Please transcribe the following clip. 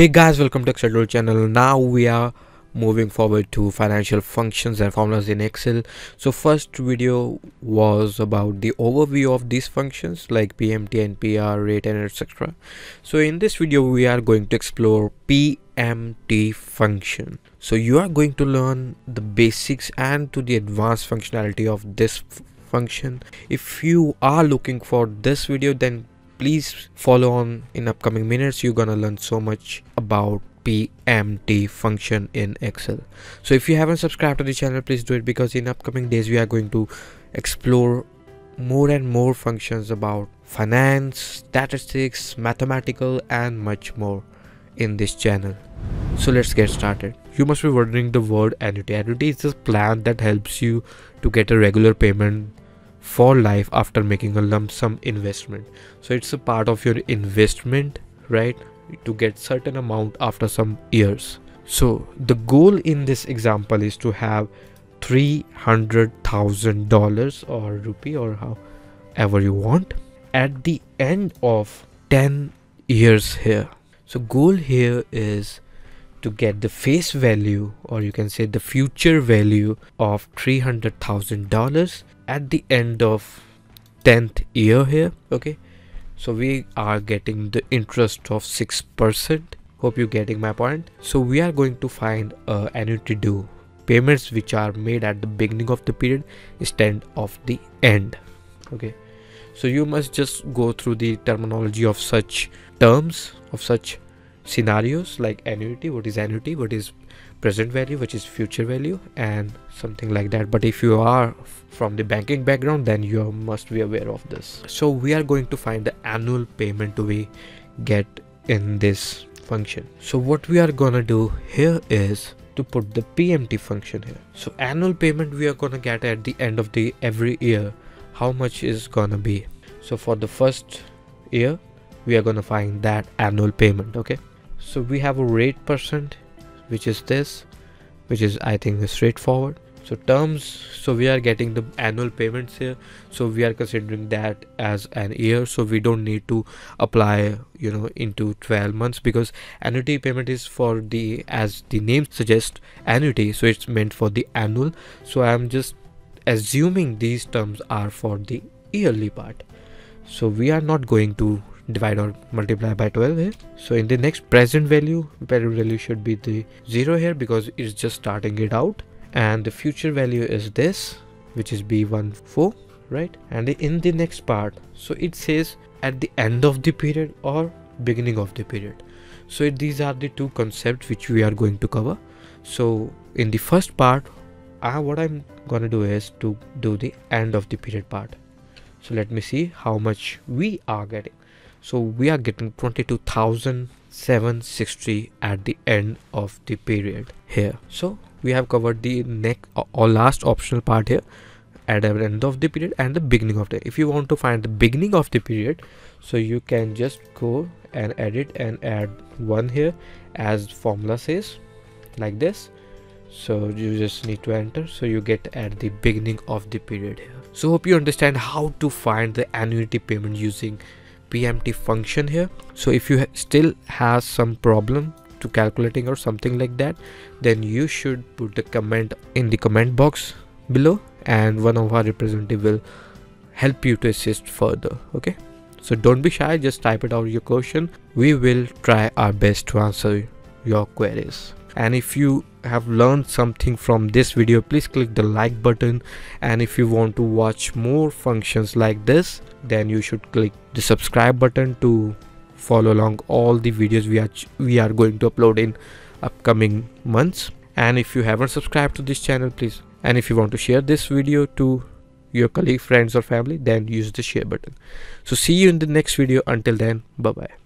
hey guys welcome to excel channel. Now we are moving forward to financial functions and formulas in excel. So first video was about the overview of these functions like pmt nper rate and etc so in this video we are going to explore pmt function. So you are going to learn the basics and to the advanced functionality of this function. If you are looking for this video then please follow on in upcoming minutes. You're gonna learn so much about pmt function in excel. So if you haven't subscribed to the channel please do it because in upcoming days we are going to explore more and more functions about finance statistics mathematical and much more in this channel. So let's get started. You must be wondering the word annuity. Annuity is a plan that helps you to get a regular payment for life after making a lump sum investment. So it's a part of your investment right to get certain amount after some years. So the goal in this example is to have three hundred thousand dollars or rupee or however you want at the end of 10 years here. So goal here is to get the face value or you can say the future value of $300,000 at the end of 10th year here okay? So we are getting the interest of 6% hope you're getting my point? So we are going to find uh, annuity due payments which are made at the beginning of the period instead of the end okay? So you must just go through the terminology of such terms of such scenarios like annuity what is annuity what is present value which is future value and something like that. But if you are from the banking background then you must be aware of this. So we are going to find the annual payment we get in this function. So what we are gonna do here is to put the pmt function here. So annual payment we are gonna get at the end of the every year how much is gonna be? So for the first year we are gonna find that annual payment okay so we have a rate percent which is this which is i think straightforward. So terms so we are getting the annual payments here. So we are considering that as an year. So we don't need to apply you know into 12 months because annuity payment is for the as the name suggests annuity. So it's meant for the annual. So i'm just assuming these terms are for the yearly part. So we are not going to divide or multiply by 12 here so in the next present value present value should be the 0 here because it's just starting it out. And the future value is this which is b14 right? And in the next part so it says at the end of the period or beginning of the period. So these are the two concepts which we are going to cover. So in the first part uh, what i'm gonna do is to do the end of the period part. So let me see how much we are getting so we are getting 22,760 at the end of the period here. So we have covered the next uh, or last optional part here at the end of the period and the beginning of the. If you want to find the beginning of the period so you can just go and edit and add one here as formula says like this. So you just need to enter so you get at the beginning of the period here. So hope you understand how to find the annuity payment using pmt function here. So if you ha still has some problem to calculating or something like that then you should put the comment in the comment box below and one of our representative will help you to assist further okay? So don't be shy just type it out your question. We will try our best to answer your queries and if you have learned something from this video please click the like button. And if you want to watch more functions like this then you should click the subscribe button to follow along all the videos we are we are going to upload in upcoming months. And if you haven't subscribed to this channel please and if you want to share this video to your colleague friends or family then use the share button. So see you in the next video. Until then bye bye